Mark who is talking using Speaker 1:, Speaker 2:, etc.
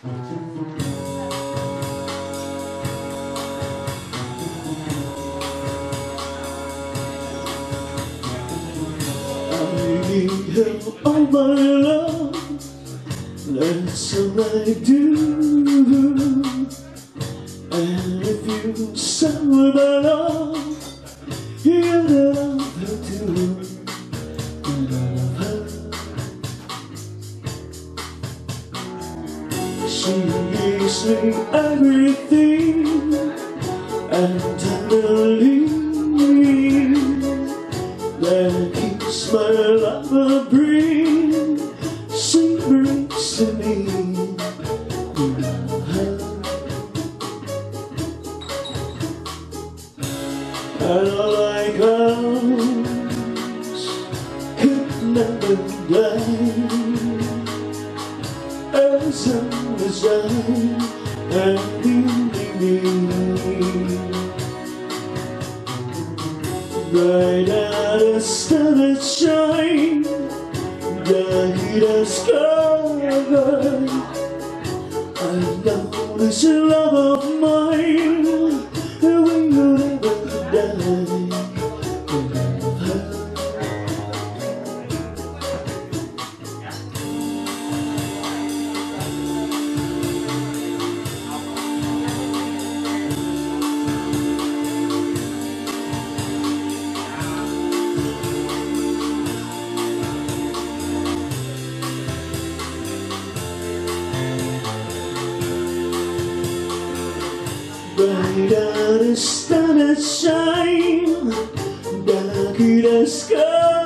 Speaker 1: need help all my love. That's all I do. And if you sour my love, you gotta love her She gives me everything and tenderly that keeps my love breathing. She brings to me. And all I clouds could never die as sun down and evening Bright as a star that shine Bright as sky I know this love of mine Bright as the star that shine. Dark as sky